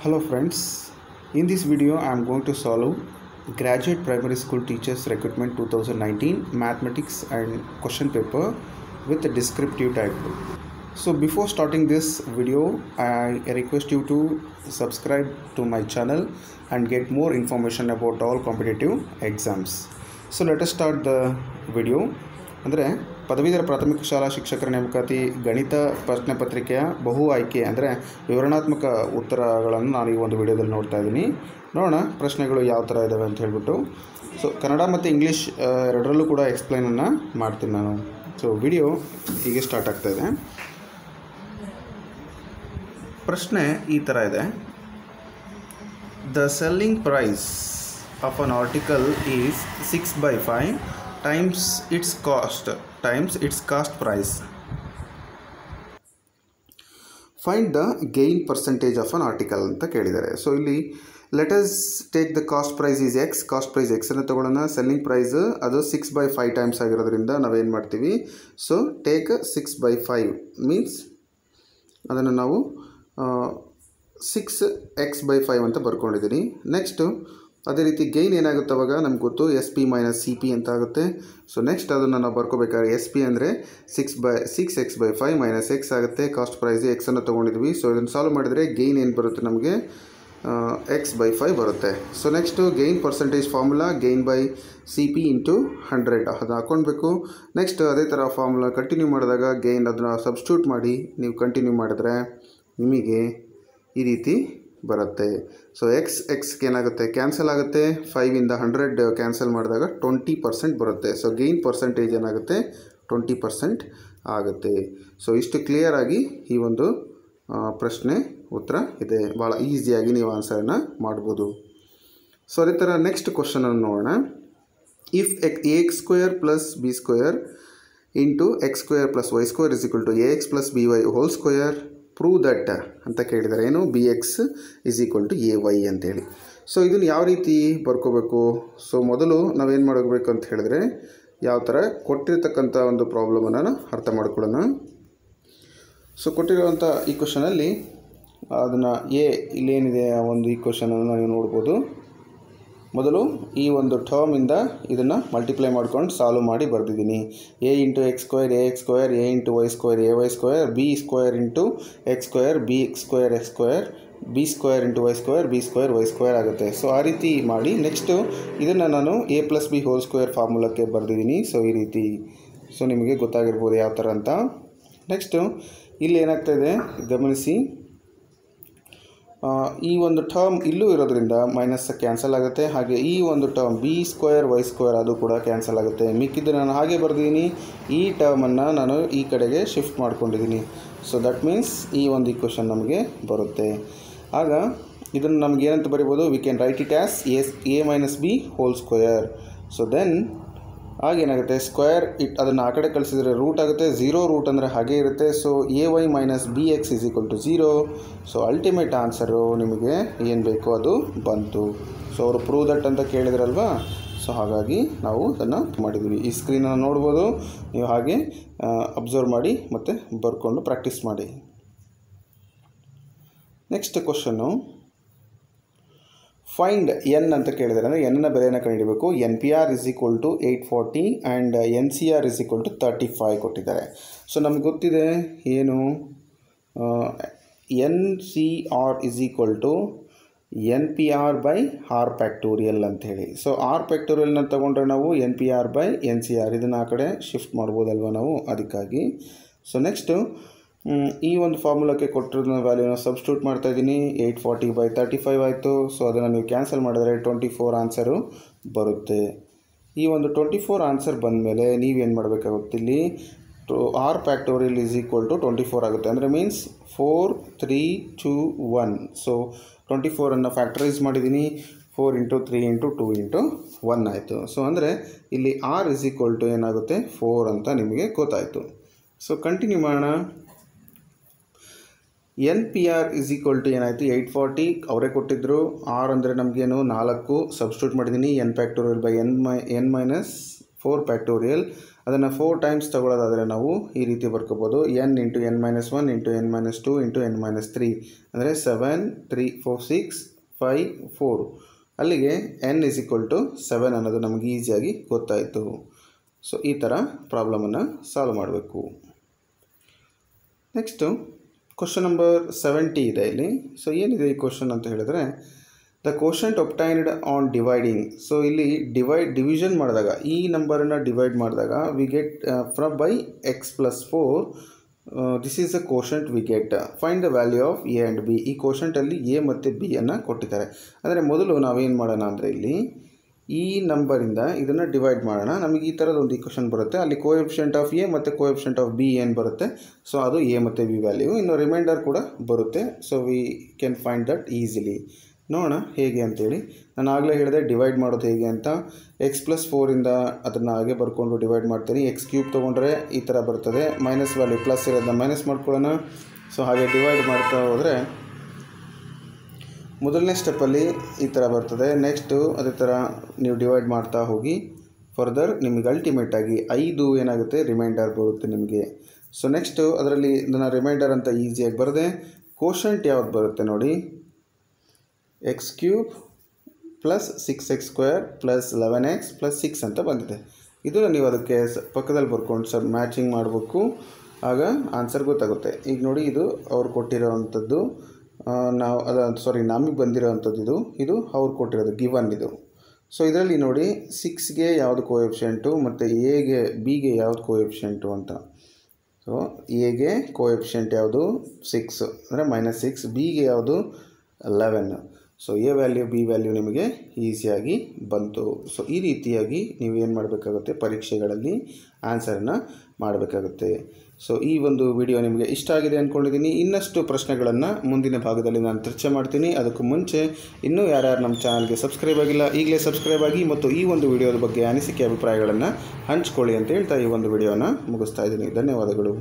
Hello friends, in this video I am going to solve graduate primary school teachers recruitment 2019 mathematics and question paper with a descriptive type. So before starting this video I request you to subscribe to my channel and get more information about all competitive exams. So let us start the video. ಅಂದರೆ ಪದವೀಧರ ಪ್ರಾಥಮಿಕ ಶಾಲಾ ಶಿಕ್ಷಕರ ನೇಮಕಾತಿ, ಗಣಿತ ಪ್ರಶ್ನೆ ಪತ್ರಿಕೆಯ ಬಹು ಆಯ್ಕೆ ಅಂದರೆ ವಿವರಣಾತ್ಮಕ ಉತ್ತರಗಳನ್ನು ನಾನು ಈ ಒಂದು ವಿಡಿಯೋದಲ್ಲಿ ನೋಡ್ತಾ ಇದ್ದೀನಿ. ನೋಡೋಣ ಪ್ರಶ್ನೆಗಳು ಯಾವ ಥರ ಇದ್ದಾವೆ ಅಂತ ಹೇಳ್ಬಿಟ್ಟು. ಸೊ ಕನ್ನಡ ಮತ್ತು ಇಂಗ್ಲೀಷ್ ಎರಡರಲ್ಲೂ ಕೂಡ ಎಕ್ಸ್ಪ್ಲೈನನ್ನು ಮಾಡ್ತೀನಿ ನಾನು. ಸೊ ವಿಡಿಯೋ ಹೀಗೆ ಸ್ಟಾರ್ಟ್ ಆಗ್ತಾ ಇದೆ. ಪ್ರಶ್ನೆ ಈ ಥರ ಇದೆ. The selling price of an article is six by five times its cost times its cost price find the gain percentage of an article ಅಂತ ಕೇಳಿದ್ದಾರೆ. ಸೊ ಇಲ್ಲಿ let's take the cost price is x cost price ಎಕ್ಸನ್ನು ತಗೊಳ್ಳೋಣ. Selling price ಅದು six by five times ಆಗಿರೋದ್ರಿಂದ ನಾವೇನು ಮಾಡ್ತೀವಿ? So take six by five means ಅದನ್ನು ನಾವು ಸಿಕ್ಸ್ ಎಕ್ಸ್ ಬೈ ಫೈವ್ ಅಂತ ಬರ್ಕೊಂಡಿದ್ದೀನಿ ನೆಕ್ಸ್ಟು ಅದೇ ರೀತಿ ಗೈನ್ ಏನಾಗುತ್ತೆ ಅವಾಗ? ನಮ್ಗೆ ಗೊತ್ತು S P minus C P ಅಂತ ಆಗುತ್ತೆ. ಸೊ ನೆಕ್ಸ್ಟ್ ಅದನ್ನು ನಾವು ಬರ್ಕೋಬೇಕಾದ್ರೆ ಎಸ್ ಪಿ ಅಂದರೆ six by six X by five minus X ಆಗುತ್ತೆ. ಕಾಸ್ಟ್ ಪ್ರೈಸ್ ಎಕ್ಸನ್ನು ತೊಗೊಂಡಿದ್ವಿ. ಸೊ ಇದನ್ನು ಸಾಲ್ವ್ ಮಾಡಿದರೆ ಗೈನ್ ಏನು ಬರುತ್ತೆ ನಮಗೆ? ಎಕ್ಸ್ ಬೈ ಫೈವ್ ಬರುತ್ತೆ. So next gain percentage formula gain by C P into hundred ಅದು ಹಾಕ್ಕೊಳ್ಬೇಕು ನೆಕ್ಸ್ಟ್ ಅದೇ ಥರ ಫಾರ್ಮುಲಾ ಕಂಟಿನ್ಯೂ ಮಾಡಿದಾಗ ಗೈನ್ ಅದನ್ನು ಸಬ್ಸ್ಟ್ಯೂಟ್ ಮಾಡಿ, ನೀವು ಕಂಟಿನ್ಯೂ ಮಾಡಿದ್ರೆ ನಿಮಗೆ ಈ ರೀತಿ ಬರುತ್ತೆ. ಸೊ ಎಕ್ಸ್ ಎಕ್ಸ್ಗೆ ಏನಾಗುತ್ತೆ? ಕ್ಯಾನ್ಸಲ್ ಆಗುತ್ತೆ. ಫೈವಿಂದ ಹಂಡ್ರೆಡ್ ಕ್ಯಾನ್ಸಲ್ ಮಾಡಿದಾಗ ಟ್ವೆಂಟಿ ಪರ್ಸೆಂಟ್ ಬರುತ್ತೆ. ಸೊ ಗೈನ್ ಪರ್ಸೆಂಟೇಜ್ ಏನಾಗುತ್ತೆ? ಟ್ವೆಂಟಿ ಪರ್ಸೆಂಟ್ ಆಗುತ್ತೆ. ಸೊ ಇಷ್ಟು ಕ್ಲಿಯರ್ ಆಗಿ ಈ ಒಂದು ಪ್ರಶ್ನೆ ಉತ್ತರ ಇದೆ. ಭಾಳ ಈಸಿಯಾಗಿ ನೀವು ಆನ್ಸರನ್ನು ಮಾಡ್ಬೋದು. ಸೊ ಅದೇ ಥರ ನೆಕ್ಸ್ಟ್ ಕ್ವಶನನ್ನು ನೋಡೋಣ. If ಎಕ್ a x square plus b square into x square plus y square is equal to a x plus b y whole square prove that ಅಂತ ಕೇಳಿದ್ದಾರೆ ಏನು? B x is equal to a y ಅಂತೇಳಿ so ಇದನ್ನು ಯಾವ ರೀತಿ ಬರ್ಕೋಬೇಕು? So ಮೊದಲು ನಾವೇನು ಮಾಡಬೇಕು ಅಂತ ಹೇಳಿದ್ರೆ ಯಾವ ಥರ ಕೊಟ್ಟಿರ್ತಕ್ಕಂಥ ಒಂದು ಪ್ರಾಬ್ಲಮನ್ನು ಅರ್ಥ ಮಾಡ್ಕೊಳ್ಳೋಣ. ಸೊ ಕೊಟ್ಟಿರುವಂಥ ಈ ಕ್ವಶನಲ್ಲಿ ಅದನ್ನು ಎ ಇಲ್ಲೇನಿದೆ ಆ ಒಂದು ಈ ಕ್ವಶನನ್ನು ನೀವು ನೋಡ್ಬೋದು. ಮೊದಲು ಈ ಒಂದು ಟರ್ಮಿಂದ ಇದನ್ನು ಮಲ್ಟಿಪ್ಲೈ ಮಾಡ್ಕೊಂಡು ಸಾಲ್ವ್ ಮಾಡಿ ಬರೆದಿದ್ದೀನಿ. A into x square a x square a into y square a y square b square into x square b square x square b square into y square b square y square ಆಗುತ್ತೆ. So ಆ ರೀತಿ ಮಾಡಿ next ಇದನ್ನು ನಾನು a plus b whole square ಫಾರ್ಮುಲಕ್ಕೆ ಬರೆದಿದ್ದೀನಿ. So ಈ ರೀತಿ. So ನಿಮಗೆ ಗೊತ್ತಾಗಿರ್ಬೋದು ಯಾವ ಥರ ಅಂತ. ನೆಕ್ಸ್ಟು ಇಲ್ಲಿ ಏನಾಗ್ತಾಯಿದೆ ಗಮನಿಸಿ. ಈ ಒಂದು ಟರ್ಮ್ ಇಲ್ಲೂ ಇರೋದ್ರಿಂದ ಮೈನಸ್ ಕ್ಯಾನ್ಸಲ್ ಆಗುತ್ತೆ. ಹಾಗೆ ಈ ಒಂದು term b square y square ಅದು ಕೂಡ ಕ್ಯಾನ್ಸಲ್ ಆಗುತ್ತೆ. ಮಿಕ್ಕಿದ್ದು ನಾನು ಹಾಗೆ ಬರೆದಿದ್ದೀನಿ. ಈ ಟರ್ಮನ್ನು ನಾನು ಈ ಕಡೆಗೆ ಶಿಫ್ಟ್ ಮಾಡ್ಕೊಂಡಿದ್ದೀನಿ. ಸೊ ದಟ್ ಮೀನ್ಸ್ ಈ ಒಂದು ಇಕ್ವೇಷನ್ ನಮಗೆ ಬರುತ್ತೆ. ಆಗ ಇದನ್ನು ನಮ್ಗೆ ಏನಂತ ಬರಿಬೋದು? We can write it as as a minus b whole square so then ಆಗೇನಾಗುತ್ತೆ square it ಅದನ್ನು ಆ ಕಡೆ ಕಳಿಸಿದರೆ ರೂಟ್ ಆಗುತ್ತೆ. ಝೀರೋ ರೂಟ್ ಅಂದರೆ ಹಾಗೆ ಇರುತ್ತೆ. So a y minus b x is equal to zero so ultimate answer ನಿಮಗೆ ಏನು ಬೇಕೋ ಅದು ಬಂತು. ಸೊ ಅವರು ಪ್ರೂವ್ ದಟ್ ಅಂತ ಕೇಳಿದ್ರಲ್ವಾ? ಸೊ ಹಾಗಾಗಿ ನಾವು ಅದನ್ನು ಮಾಡಿದ್ವಿ. ಈ ಸ್ಕ್ರೀನನ್ನು ನೋಡ್ಬೋದು. ನೀವು ಹಾಗೆ ಅಬ್ಸರ್ವ್ ಮಾಡಿ ಮತ್ತು ಬರ್ಕೊಂಡು ಪ್ರಾಕ್ಟೀಸ್ ಮಾಡಿ. ನೆಕ್ಸ್ಟ್ ಕ್ವಶನ್ನು ಫೈಂಡ್ ಎನ್ ಅಂತ ಕೇಳಿದರೆ ಅಂದರೆ ಎನ್ನ ಬೆಲೆಯನ್ನು ಕಂಡುಹಿಡಬೇಕು n P r is equal to eight forty and n C r is equal to thirty five ಕೊಟ್ಟಿದ್ದಾರೆ. ಸೊ ನಮ್ಗೆ ಗೊತ್ತಿದೆ ಏನು? N C r is equal to n P r by r factorial ಅಂಥೇಳಿ ಸೊ ಆರ್ ಫ್ಯಾಕ್ಟೋರಿಯಲ್ನ ತೊಗೊಂಡ್ರೆ ನಾವು n P r by n C r ಇದನ್ನು ಆ ಕಡೆ ಶಿಫ್ಟ್ ಮಾಡ್ಬೋದಲ್ವ ನಾವು? ಅದಕ್ಕಾಗಿ. ಸೊ ನೆಕ್ಸ್ಟು ಈ ಒಂದು ಫಾರ್ಮುಲಾಕ್ಕೆ ಕೊಟ್ಟಿರೋ ವ್ಯಾಲ್ಯೂನ ಸಬ್ಸ್ಟ್ಯೂಟ್ ಮಾಡ್ತಾ ಇದ್ದೀನಿ. Eight forty by thirty five ಆಯಿತು. ಸೊ ಅದನ್ನು ನೀವು ಕ್ಯಾನ್ಸಲ್ ಮಾಡಿದರೆ ಟ್ವೆಂಟಿ ಫೋರ್ ಆನ್ಸರು ಬರುತ್ತೆ. ಈ ಒಂದು ಟ್ವೆಂಟಿ ಫೋರ್ ಆನ್ಸರ್ ಬಂದಮೇಲೆ ನೀವೇನು ಮಾಡಬೇಕಾಗುತ್ತೆ ಇಲ್ಲಿ? Two r factorial is equal to twenty four ಆಗುತ್ತೆ. ಅಂದರೆ means four three two one so twenty ಫೋರನ್ನು factorise ಮಾಡಿದ್ದೀನಿ. Four into three into two into one ಆಯಿತು. ಸೊ ಅಂದರೆ ಇಲ್ಲಿ ಆರ್ ಇಸ್ ಈಕ್ವಲ್ ಟು ಏನಾಗುತ್ತೆ? ಫೋರ್ ಅಂತ ನಿಮಗೆ ಗೊತ್ತಾಯಿತು. ಸೊ ಕಂಟಿನ್ಯೂ ಮಾಡೋಣ. N P r is equal to ಏನಾಯಿತು? ಏಯ್ಟ್ ಫಾರ್ಟಿ ಅವರೇ ಕೊಟ್ಟಿದ್ದರು ಆರ್ ಅಂದರೆ ನಮಗೇನು? ನಾಲ್ಕು. ಸಬ್ಸ್ಟ್ಯೂಟ್ ಮಾಡಿದ್ದೀನಿ N factorial by N my N minus four factorial ಅದನ್ನು ಫೋರ್ ಟೈಮ್ಸ್ ತಗೊಳ್ಳೋದಾದರೆ ನಾವು ಈ ರೀತಿ ಬರ್ಕೋಬೋದು. N into N minus one into N minus two into N minus three ಅಂದರೆ seven three four six five four ಅಲ್ಲಿಗೆ N is equal to seven ಅನ್ನೋದು ನಮಗೆ ಈಸಿಯಾಗಿ ಗೊತ್ತಾಯಿತು. ಸೊ ಈ ಥರ ಪ್ರಾಬ್ಲಮನ್ನು ಸಾಲ್ವ್ ಮಾಡಬೇಕು. ನೆಕ್ಸ್ಟು ಕ್ವಶನ್ ನಂಬರ್ ಸೆವೆಂಟಿ ಇದೆ ಇಲ್ಲಿ. ಸೊ ಏನಿದೆ ಈ ಕ್ವಶನ್ ಅಂತ ಹೇಳಿದ್ರೆ the question obtained on dividing so ಇಲ್ಲಿ ಡಿವೈಡ್ ಡಿವಿಷನ್ ಮಾಡಿದಾಗ, ಈ ನಂಬರನ್ನು ಡಿವೈಡ್ ಮಾಡಿದಾಗ we get from by x plus four this is the quotient we get find the value of a and b ಈ ಕೋಶಂಟಲ್ಲಿ ಎ ಮತ್ತು ಬಿಯನ್ನು ಕೊಟ್ಟಿದ್ದಾರೆ. ಅಂದರೆ ಮೊದಲು ನಾವೇನು ಮಾಡೋಣ ಅಂದರೆ ಇಲ್ಲಿ ಈ ನಂಬರಿಂದ ಇದನ್ನು ಡಿವೈಡ್ ಮಾಡೋಣ. ನಮಗೆ ಈ ಥರದ ಒಂದು ಇಕ್ವೇಷನ್ ಬರುತ್ತೆ. ಅಲ್ಲಿ ಕೋಎಫಿಷಿಯಂಟ್ ಆಫ್ ಎ ಮತ್ತು ಕೋಎಫಿಷಿಯಂಟ್ ಆಫ್ ಬಿ ಏನು ಬರುತ್ತೆ? ಸೊ ಅದು ಎ ಮತ್ತು ಬಿ ವ್ಯಾಲ್ಯೂ ಇನ್ನು ರಿಮೈಂಡರ್ ಕೂಡ ಬರುತ್ತೆ. So we can find that easily ನೋಡೋಣ ಹೇಗೆ ಅಂತೇಳಿ. ನಾನು ಆಗಲೇ ಹೇಳಿದೆ ಡಿವೈಡ್ ಮಾಡೋದು ಹೇಗೆ ಅಂತ. ಎಕ್ಸ್ ಪ್ಲಸ್ ಫೋರಿಂದ ಅದನ್ನು ಹಾಗೆ ಬರ್ಕೊಂಡು ಡಿವೈಡ್ ಮಾಡ್ತೀನಿ. ಎಕ್ಸ್ ಕ್ಯೂಬ್ ತೊಗೊಂಡ್ರೆ ಈ ಥರ ಬರ್ತದೆ. ಮೈನಸ್ ವ್ಯಾಲ್ಯೂ ಪ್ಲಸ್ ಇರೋದನ್ನ ಮೈನಸ್ ಮಾಡ್ಕೊಳ್ಳೋಣ. ಸೊ ಹಾಗೆ ಡಿವೈಡ್ ಮಾಡ್ತಾ ಹೋದರೆ ಮೊದಲನೇ ಸ್ಟೆಪ್ಪಲ್ಲಿ ಈ ಥರ ಬರ್ತದೆ. ನೆಕ್ಸ್ಟು ಅದೇ ಥರ ನೀವು ಡಿವೈಡ್ ಮಾಡ್ತಾ ಹೋಗಿ ಫರ್ದರ್ ನಿಮಗೆ ಅಲ್ಟಿಮೇಟಾಗಿ ಐದು ಏನಾಗುತ್ತೆ ರಿಮೈಂಡರ್ ಬರುತ್ತೆ ನಿಮಗೆ. ಸೊ ನೆಕ್ಸ್ಟು ಅದರಲ್ಲಿ ಇದನ್ನು ರಿಮೈಂಡರ್ ಅಂತ ಈಸಿಯಾಗಿ ಬರದೆ ಕೋಶಂಟ್ ಯಾವ್ದು ಬರುತ್ತೆ ನೋಡಿ. X cube plus six x square plus eleven x plus six ಅಂತ ಬಂದಿದೆ. ಇದನ್ನು ನೀವು ಅದಕ್ಕೆ ಪಕ್ಕದಲ್ಲಿ ಬರ್ಕೊಂಡು ಸರ್ ಮ್ಯಾಚಿಂಗ್ ಮಾಡಬೇಕು. ಆಗ ಆನ್ಸರ್ ಗೊತ್ತಾಗುತ್ತೆ. ಈಗ ನೋಡಿ ಇದು ಅವ್ರು ಕೊಟ್ಟಿರೋವಂಥದ್ದು. ನಾವು, ಅದ ಸಾರಿ ನಮಗೆ ಬಂದಿರೋವಂಥದ್ದು ಇದು. ಇದು ಅವ್ರು ಕೊಟ್ಟಿರೋದು ಗಿವನ್ ಇದು. ಸೊ ಇದರಲ್ಲಿ ನೋಡಿ ಸಿಕ್ಸ್ಗೆ ಯಾವುದು ಕೋಎಪ್ಷೆಂಟು ಮತ್ತು ಎಗೆ ಬಿಗೆ ಯಾವುದು ಕೋಎಫಿಷಿಯಂಟು ಅಂತ. ಸೊ ಎಗೆ ಕೋಎಫಿಷಿಯೆಂಟ್ ಯಾವುದು? ಸಿಕ್ಸ್ ಅಂದರೆ ಮೈನಸ್ ಸಿಕ್ಸ್ ಬಿಗೆ ಯಾವುದು? Eleven so a value b value ನಿಮಗೆ ಈಸಿಯಾಗಿ ಬಂತು. ಸೊ ಈ ರೀತಿಯಾಗಿ ನೀವು ಏನು ಮಾಡಬೇಕಾಗುತ್ತೆ? ಪರೀಕ್ಷೆಗಳಲ್ಲಿ ಆನ್ಸರನ್ನು ಮಾಡಬೇಕಾಗುತ್ತೆ. ಸೊ ಈ ಒಂದು ವಿಡಿಯೋ ನಿಮಗೆ ಇಷ್ಟ ಆಗಿದೆ ಅಂದ್ಕೊಂಡಿದ್ದೀನಿ ಇನ್ನಷ್ಟು ಪ್ರಶ್ನೆಗಳನ್ನು ಮುಂದಿನ ಭಾಗದಲ್ಲಿ ನಾನು ಚರ್ಚೆ ಮಾಡ್ತೀನಿ. ಅದಕ್ಕೂ ಮುಂಚೆ ಇನ್ನೂ ಯಾರ್ಯಾರು ನಮ್ಮ ಚಾನಲ್ಗೆ ಸಬ್ಸ್ಕ್ರೈಬ್ ಆಗಿಲ್ಲ, ಈಗಲೇ ಸಬ್ಸ್ಕ್ರೈಬ್ ಆಗಿ ಮತ್ತು ಈ ಒಂದು ವಿಡಿಯೋದ ಬಗ್ಗೆ ಅನಿಸಿಕೆ, ಅಭಿಪ್ರಾಯಗಳನ್ನು ಹಂಚ್ಕೊಳ್ಳಿ ಅಂತ ಹೇಳ್ತಾ ಈ ಒಂದು ವಿಡಿಯೋನ ಮುಗಿಸ್ತಾ ಇದ್ದೀನಿ. ಧನ್ಯವಾದಗಳು.